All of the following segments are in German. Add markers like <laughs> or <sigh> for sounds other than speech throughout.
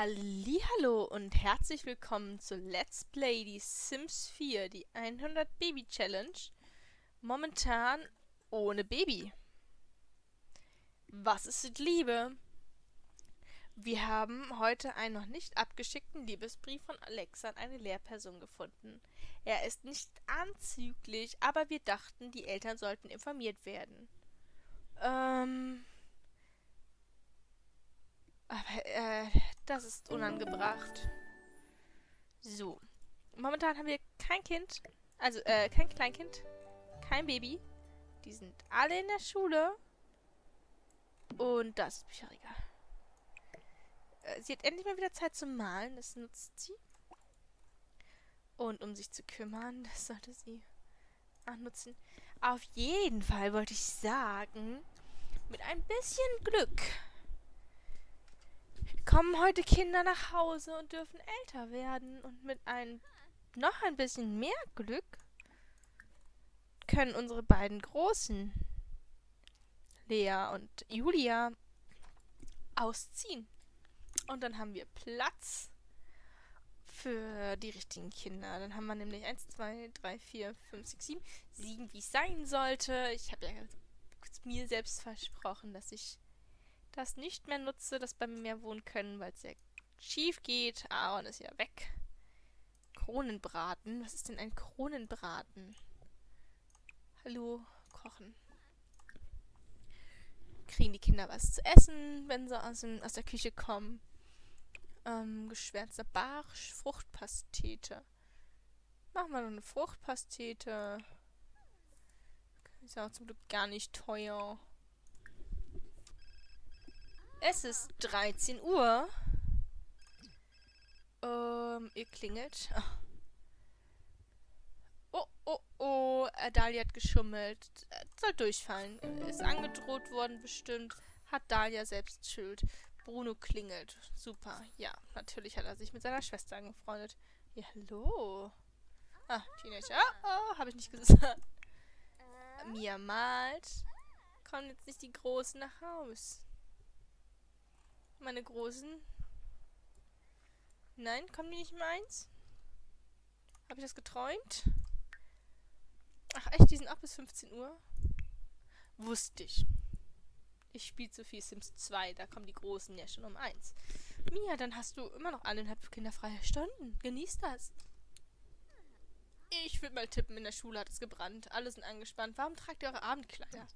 Hallo und herzlich willkommen zu Let's Play die Sims 4, die 100 Baby Challenge. Momentan ohne Baby. Was ist Liebe? Wir haben heute einen noch nicht abgeschickten Liebesbrief von Alexa an eine Lehrperson gefunden. Er ist nicht anzüglich, aber wir dachten, die Eltern sollten informiert werden. Ähm, aber, äh, das ist unangebracht. So. Momentan haben wir kein Kind. Also, äh, kein Kleinkind. Kein Baby. Die sind alle in der Schule. Und das ist Bücherregal. Äh, sie hat endlich mal wieder Zeit zum Malen. Das nutzt sie. Und um sich zu kümmern, <laughs> das sollte sie auch nutzen. Auf jeden Fall wollte ich sagen, mit ein bisschen Glück kommen heute Kinder nach Hause und dürfen älter werden. Und mit ein noch ein bisschen mehr Glück können unsere beiden Großen, Lea und Julia, ausziehen. Und dann haben wir Platz für die richtigen Kinder. Dann haben wir nämlich 1, 2, 3, 4, 5, 6, 7. 7, wie es sein sollte. Ich habe ja mir selbst versprochen, dass ich das nicht mehr nutze, das bei mir wohnen können, weil es ja schief geht. Aaron ist ja weg. Kronenbraten. Was ist denn ein Kronenbraten? Hallo, kochen. Kriegen die Kinder was zu essen, wenn sie aus, dem, aus der Küche kommen? Ähm, geschwärzter Barsch, Fruchtpastete. Machen wir noch eine Fruchtpastete. Ist ja auch zum Glück gar nicht teuer. Es ist 13 Uhr. Ähm, ihr klingelt. <laughs> Oh, oh, oh. Dalia hat geschummelt. Soll durchfallen. Ist angedroht worden bestimmt. Hat Dalia selbst Schuld. Bruno klingelt. Super. Ja, natürlich hat er sich mit seiner Schwester angefreundet. Ja, hallo. Ah, Teenager. Oh, oh, habe ich nicht gesagt. Mia malt. Kommen jetzt nicht die Großen nach Haus. Meine großen. Nein, kommen die nicht mehr eins? Habe ich das geträumt? Ach echt, die sind auch bis 15 Uhr? Wusste ich. Ich spiele zu viel Sims 2, da kommen die Großen ja schon um eins. Mia, dann hast du immer noch eineinhalb kinderfreie Stunden. Genieß das. Ich würde mal tippen, in der Schule hat es gebrannt. Alle sind angespannt. Warum tragt ihr eure Abendkleider?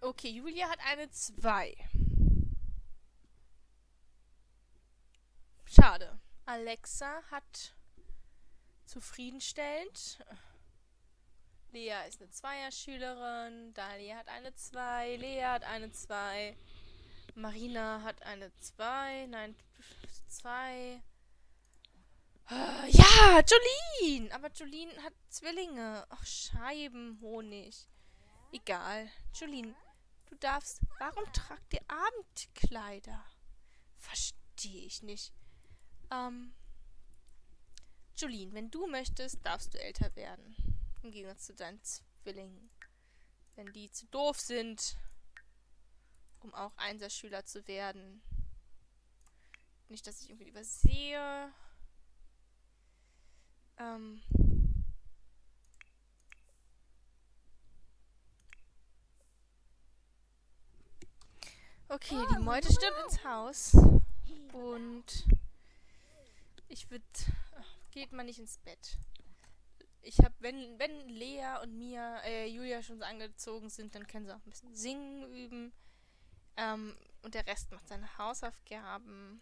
Okay, Julia hat eine 2. Schade. Alexa hat zufriedenstellend. Lea ist eine Zweierschülerin. Dalia hat eine 2. Lea hat eine 2. Marina hat eine 2. Nein, 2. Ja, Jolene! Aber Jolene hat Zwillinge. Ach, Scheibenhonig. Egal. Jolene, du darfst. Warum tragt ihr Abendkleider? Verstehe ich nicht. Ähm, Julien, wenn du möchtest, darfst du älter werden. Im Gegensatz zu deinen Zwillingen. Wenn die zu doof sind, um auch Einserschüler zu werden. Nicht, dass ich irgendwie übersehe. Ähm. Okay, die Meute stirbt ins Haus. Und ich würde. Geht mal nicht ins Bett. Ich habe, wenn, wenn Lea und Mia, äh, Julia schon so angezogen sind, dann können sie auch ein bisschen singen üben. Ähm, und der Rest macht seine Hausaufgaben.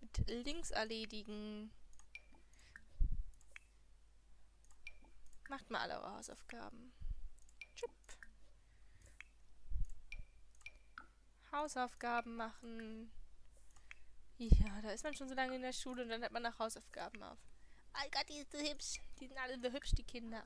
Mit links erledigen. Macht mal alle eure Hausaufgaben. Tschüpp. Hausaufgaben machen. Ja, da ist man schon so lange in der Schule und dann hat man nach Hausaufgaben auf. Oh Gott, die ist so hübsch. Die sind alle so hübsch, die Kinder.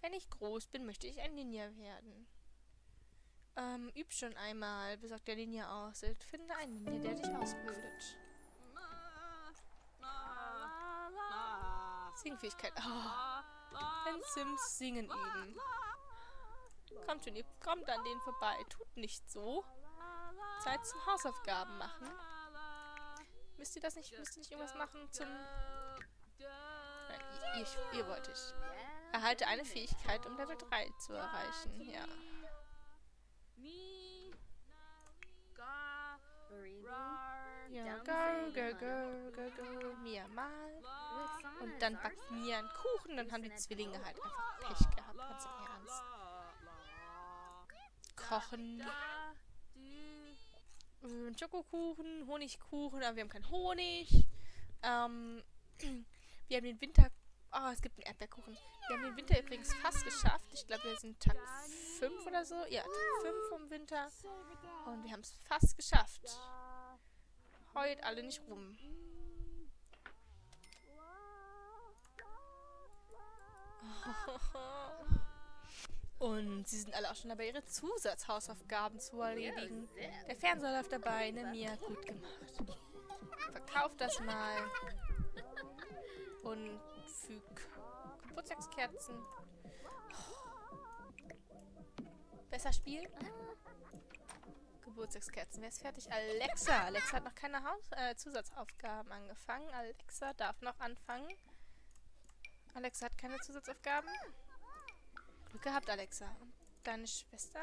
Wenn ich groß bin, möchte ich ein Ninja werden. Ähm, üb schon einmal, besorgt der Ninja aus. Finde einen Ninja, der dich ausbildet. Singfähigkeit. Oh. Wenn Sims singen üben. Kommt schon, ihr kommt an denen vorbei. Tut nicht so. Zeit zum Hausaufgaben machen. Müsst ihr das nicht, müsst ihr nicht irgendwas machen zum... Nein, ihr, ihr, ihr wollt ich. Erhalte eine Fähigkeit, um Level 3 zu erreichen. Ja. Ja, go, go, go, go, go, Mia mal. Und dann backt Mia einen Kuchen, dann haben die Zwillinge halt einfach Pech gehabt, ganz im Ernst. Kochen. Äh, Schokokuchen, Honigkuchen, aber wir haben keinen Honig. Ähm, <clears throat> wir haben den Winter... Oh, es gibt einen Erdbeerkuchen. Wir haben den Winter übrigens fast geschafft. Ich glaube, wir sind Tag 5 oder so. Ja, Tag 5 vom Winter. Und wir haben es fast geschafft. Heult alle nicht rum. <laughs> <laughs> Und sie sind alle auch schon dabei, ihre Zusatzhausaufgaben zu erledigen. Der Fernseher läuft dabei, ne? Mia, gut gemacht. Verkauf das mal. Und füg Geburtstagskerzen. Besser Spiel? Geburtstagskerzen. Wer ist fertig? Alexa. Alexa hat noch keine Haus äh, Zusatzaufgaben angefangen. Alexa darf noch anfangen. Alexa hat keine Zusatzaufgaben. Glück gehabt, Alexa. Deine Schwester?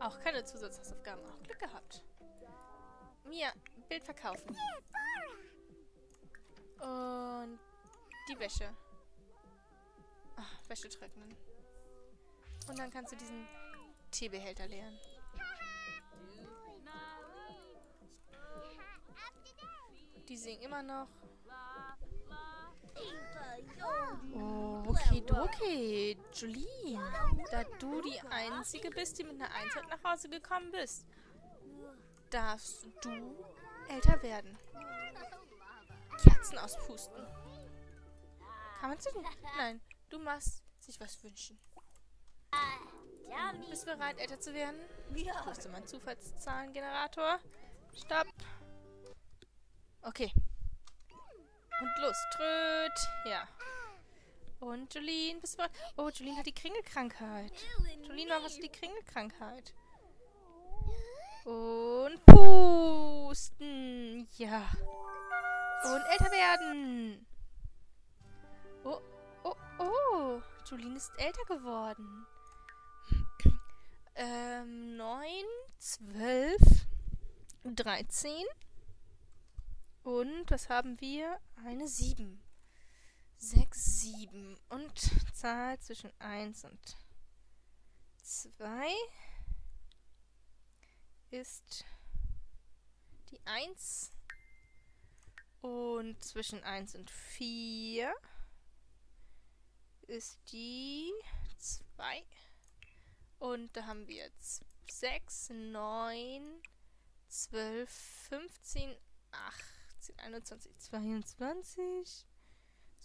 Auch keine Zusatzaufgaben. Auch Glück gehabt. Mia, Bild verkaufen. Und die Wäsche. Ach, Wäsche trocknen. Und dann kannst du diesen Teebehälter leeren. Die singen immer noch. Oh, okay, Jolene. Da du die Einzige bist, die mit einer Einheit nach Hause gekommen bist, darfst du älter werden. Kerzen auspusten. Kann man sich... Nein, du machst sich was wünschen. Bist du bereit, älter zu werden? Ja. Wo ist denn mein Zufallszahlengenerator? Stopp. Okay. Und los, Tröd. Ja. Und Jolene, bist du bereit? Oh, Jolene hat die Kringelkrankheit. Jolene, was ist die Kringelkrankheit? Und pusten. Ja. Und älter werden. Oh, oh, oh. Jolene ist älter geworden. <clears throat> ähm, 9, 12, 13. Und was haben wir? Eine 7. 6, 7. Und Zahl zwischen 1 und 2 ist die 1. Und zwischen 1 und 4 ist die 2. Und da haben wir jetzt 6, 9, 12, 15, 18, 21, 22.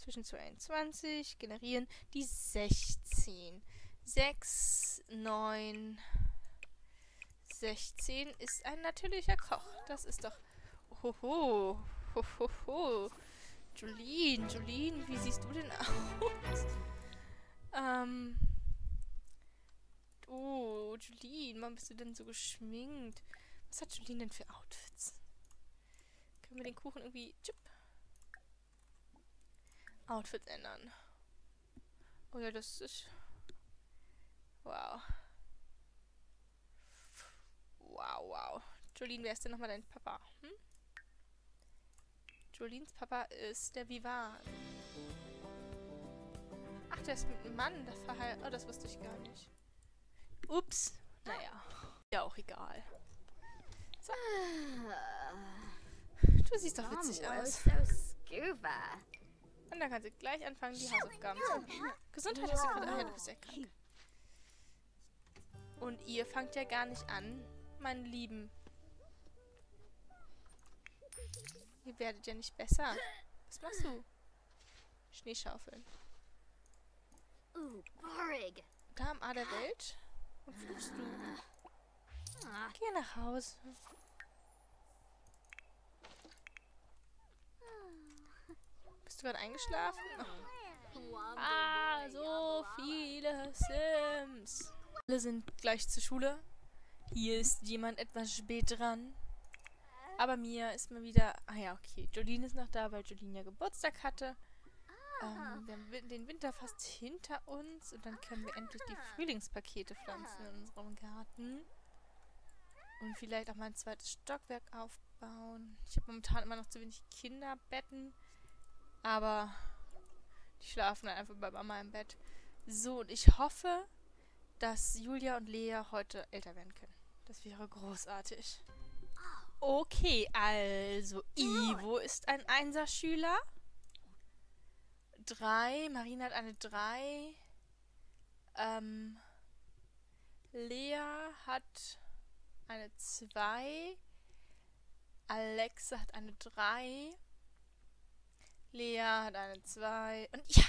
Zwischen 22 generieren die 16. 6, 9, 16 ist ein natürlicher Koch. Das ist doch... Hoho. Hohoho. Jolene, Jolene, wie siehst du denn <laughs> aus? ähm... Oh, Jolene, warum bist du denn so geschminkt? Was hat Jolene denn für Outfits? Können wir den Kuchen irgendwie... Chip, Outfits ändern. Oh ja, das ist... Wow. Wow, wow. Jolene, wer ist denn nochmal dein Papa? Hm? Jolines Papa ist der Vivan. Ach, der ist mit einem Mann der verheiratet. Oh, das wusste ich gar nicht. Ups. Naja. Ja, auch egal. So. Du siehst doch witzig aus. Und dann kannst du gleich anfangen, die Hausaufgaben zu machen. Gesundheit hast du gerade. Ah ja, du bist ja krank. Und ihr fangt ja gar nicht an, meine Lieben. Ihr werdet ja nicht besser. Was machst du? Schneeschaufeln. Da am A der Welt? Wo fliegst du? Geh nach Hause. Bist du gerade eingeschlafen? Oh. Ah, so viele Sims. Alle sind gleich zur Schule. Hier ist jemand etwas spät dran. Aber Mia ist mal wieder... Ah ja, okay. Jolene ist noch da, weil Jolene ja Geburtstag hatte. Ähm, wir haben den Winter fast hinter uns. Und dann können wir endlich die Frühlingspakete pflanzen in unserem Garten. Und vielleicht auch mal ein zweites Stockwerk aufbauen. Ich habe momentan immer noch zu wenig Kinderbetten. Aber die schlafen dann einfach bei Mama im Bett. So, und ich hoffe, dass Julia und Lea heute älter werden können. Das wäre großartig. Okay, also Ivo ist ein Einserschüler. Drei. Marina hat eine Drei. Ähm, Lea hat eine 2. Alexa hat eine 3. Lea hat eine 2. Und ja,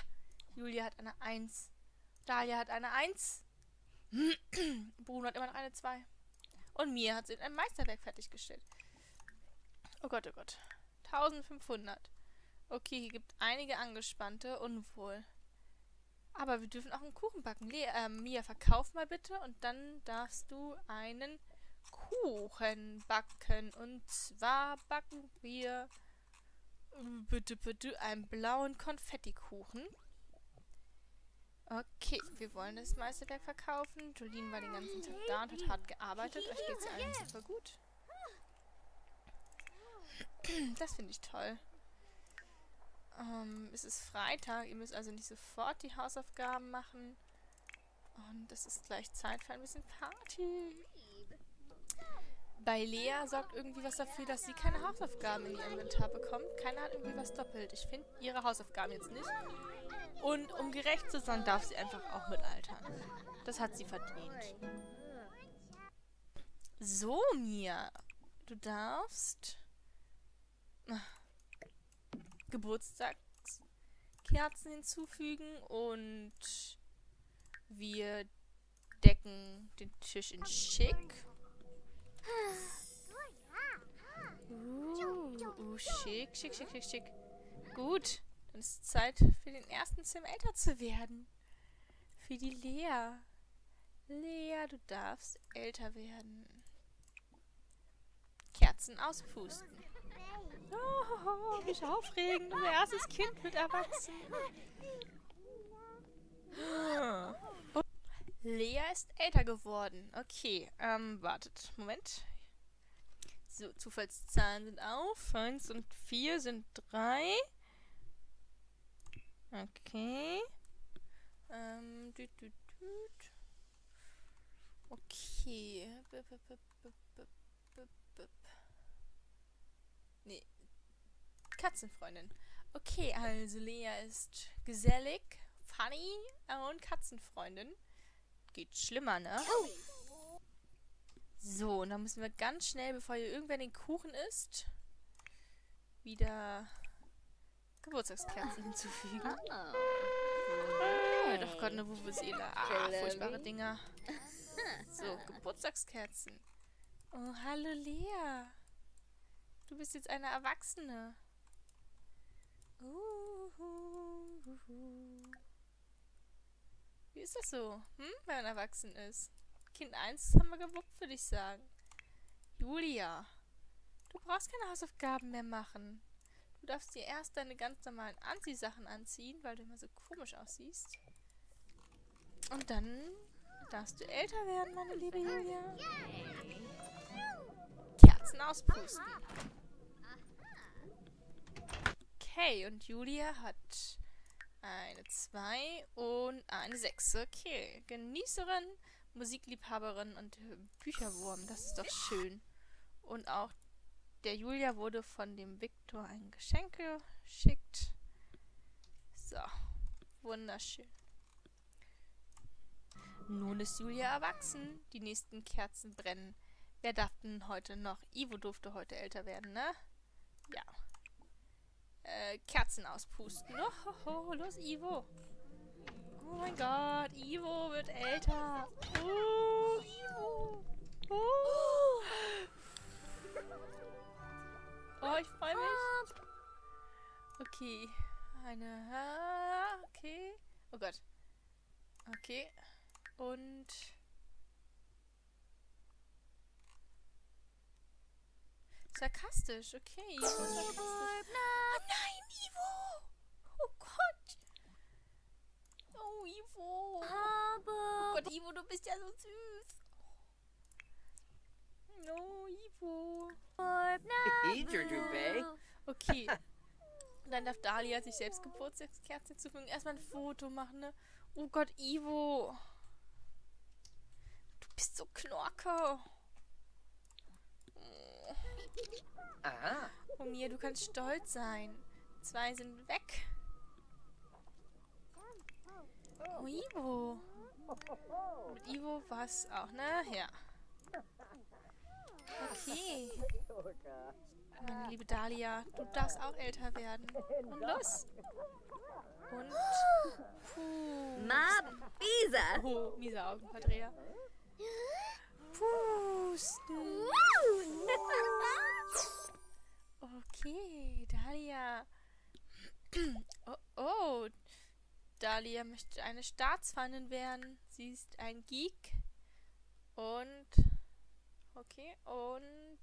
Julia hat eine 1. Dalia hat eine 1. <clears throat> Bruno hat immer noch eine 2. Und mir hat sie in einem Meisterwerk fertiggestellt. Oh Gott, oh Gott. 1500. Okay, hier gibt einige Angespannte. Unwohl. Aber wir dürfen auch einen Kuchen backen. Le äh, Mia, verkauf mal bitte. Und dann darfst du einen Kuchen backen. Und zwar backen wir einen blauen Konfettikuchen. Okay, wir wollen das Meisterwerk verkaufen. Jolene war den ganzen Tag da und hat hart gearbeitet. Euch geht es ja allen super gut. <clears throat> Das finde ich toll. Ähm, es ist Freitag. Ihr müsst also nicht sofort die Hausaufgaben machen. Und es ist gleich Zeit für ein bisschen Party. Bei Lea sorgt irgendwie was dafür, dass sie keine Hausaufgaben in ihr Inventar bekommt. Keiner hat irgendwie was doppelt. Ich finde ihre Hausaufgaben jetzt nicht. Und um gerecht zu sein, darf sie einfach auch mitaltern. Das hat sie verdient. So, Mia. Du darfst Geburtstagskerzen hinzufügen und wir decken den Tisch in schick. Uh, uh, schick, schick, schick, schick, schick. Gut. Dann ist es Zeit für den ersten Sim älter zu werden. Für die Lea. Lea, du darfst älter werden. Kerzen auspusten. Oh, mich aufregen. Unser erstes Kind wird erwachsen. Lea ist älter geworden. Okay, ähm, wartet. Moment. So, Zufallszahlen sind auf. 1 und 4 sind 3. Okay. Ähm, düt, düt, düt. Okay. B, b, b, nee. Katzenfreundin. Okay, also Lea ist gesellig, funny und Katzenfreundin. Geht schlimmer, ne? So, und dann müssen wir ganz schnell, bevor hier irgendwer den Kuchen isst, wieder Geburtstagskerzen hinzufügen. Oh, doch Gott, eine Vuvuzela. Ah, furchtbare Dinger. <laughs> So, Geburtstagskerzen. Oh, hallo Lea. Du bist jetzt eine Erwachsene. Wie ist das so, hm, wenn man erwachsen ist? Kind 1 haben wir gewuppt, würde ich sagen. Julia, du brauchst keine Hausaufgaben mehr machen. Du darfst dir erst deine ganz normalen Anziehsachen anziehen, weil du immer so komisch aussiehst. Und dann darfst du älter werden, meine liebe Julia. Kerzen auspusten. Okay, und Julia hat eine 2 und eine 6. Okay, Genießerin, Musikliebhaberin und Bücherwurm. Das ist doch schön. Und auch der Julia wurde von dem Viktor ein Geschenk geschickt. So, wunderschön. Nun ist Julia erwachsen. Die nächsten Kerzen brennen. Wer darf denn heute noch? Ivo durfte heute älter werden, ne? Ja. Äh, Kerzen auspusten. Oh, los, Ivo. Oh mein Gott, Ivo wird älter. Oh, Ivo. Oh. Oh, ich freue mich. Okay. Eine. Okay. Oh Gott. Okay. Und Sarkastisch, okay. Sarkastisch. Oh nein, Ivo! Oh Gott! Oh, Ivo! Oh Gott, Ivo, du bist ja so süß. No, Ivo. Okay. <laughs> Dann darf Dahlia sich selbst Geburtstagskerze zufügen. Erstmal ein Foto machen, ne? Oh Gott, Ivo. Du bist so knorke. Oh. Aha. Oh mir, du kannst stolz sein. Zwei sind weg. Oh, Ivo. Mit Ivo was auch, ne? Ja. Okay. Meine liebe Dahlia, du darfst auch älter werden. Und los. Und. Puh. Bisa. Oh, miese Augenverdreher. Pusten. Okay, Dahlia. Oh, oh. Dahlia möchte eine Staatsfeindin werden. Sie ist ein Geek. Und. Okay, und.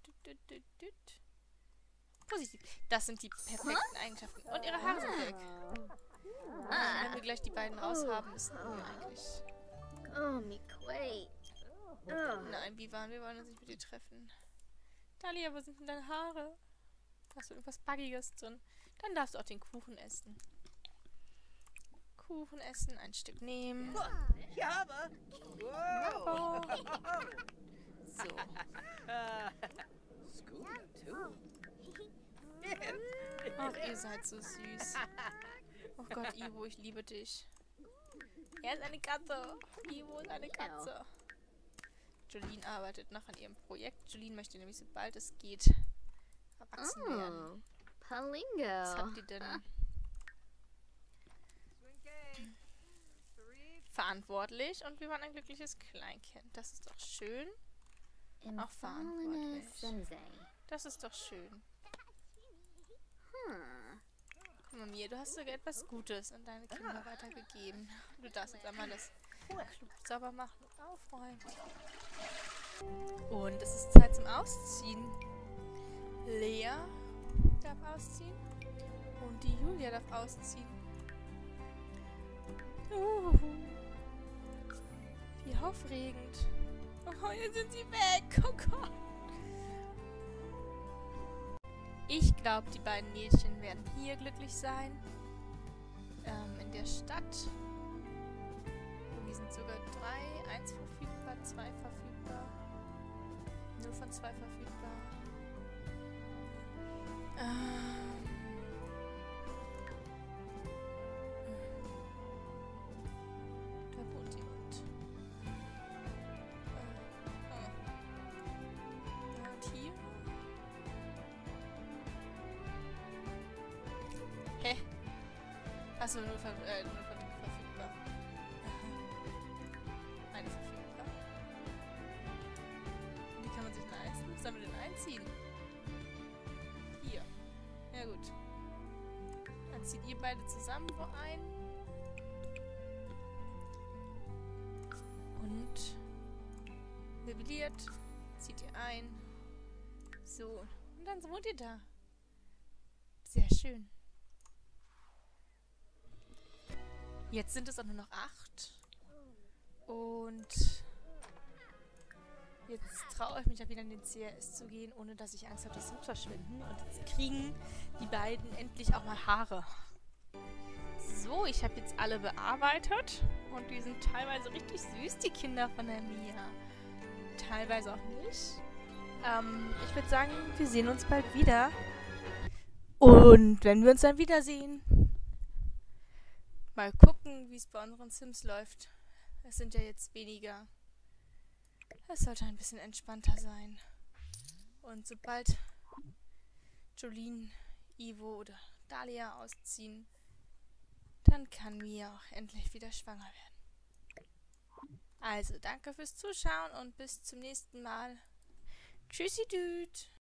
Positiv. Das sind die perfekten Eigenschaften. Und ihre Haare sind weg. Wenn wir gleich die beiden raus haben, müssen wir eigentlich. Oh, me quait. Oh. Nein, wie waren wir? wollen uns nicht mit dir treffen. Dahlia, wo sind denn deine Haare? Hast du irgendwas Buggiges drin? Dann darfst du auch den Kuchen essen. Kuchen essen, ein Stück nehmen. Java. Whoa. So. Scoot <laughs> too. Ach, ihr seid so süß. Oh Gott, Ivo, ich liebe dich. Er ist eine Katze. Ivo ist eine Katze. Jolene arbeitet noch an ihrem Projekt. Jolene möchte nämlich, sobald es geht, erwachsen werden. Oh. Palingo. Was habt ihr denn verantwortlich? Und wir waren ein glückliches Kleinkind. Das ist doch schön. auch verantwortlich. Das ist doch schön. Hm. Guck mal, mir, du hast sogar etwas Gutes an deine Kinder weitergegeben. Du darfst jetzt einmal das Club sauber machen und aufräumen. Und es ist Zeit zum Ausziehen. Lea darf ausziehen. Und die Julia darf ausziehen. Uh, wie aufregend. Oh, jetzt sind sie weg. Oh Gott. Ich glaube, die beiden Mädchen werden hier glücklich sein. Ähm, in der Stadt. Hier sind sogar drei. Eins verfügbar, zwei verfügbar. Nur von zwei verfügbar. Ähm. Jemand. Äh? Hä? Achso, nur, äh, zieht ihr beide zusammen wo ein. Und möbliert. Zieht ihr ein. So. Und dann wohnt ihr da. Sehr schön. Jetzt sind es auch nur noch acht. Und jetzt traue ich mich auch wieder in den CRS zu gehen, ohne dass ich Angst habe, dass sie verschwinden. Und jetzt kriegen die beiden endlich auch mal Haare. So, ich habe jetzt alle bearbeitet. Und die sind teilweise richtig süß, die Kinder von der Mia. Teilweise auch nicht. Ähm, ich würde sagen, wir sehen uns bald wieder. Und wenn wir uns dann wiedersehen, mal gucken, wie es bei unseren Sims läuft. Es sind ja jetzt weniger. Es sollte ein bisschen entspannter sein. Und sobald Jolene, Ivo oder Dahlia ausziehen, dann kann Mia auch endlich wieder schwanger werden. Also, danke fürs Zuschauen und bis zum nächsten Mal. Tschüssi, Dude.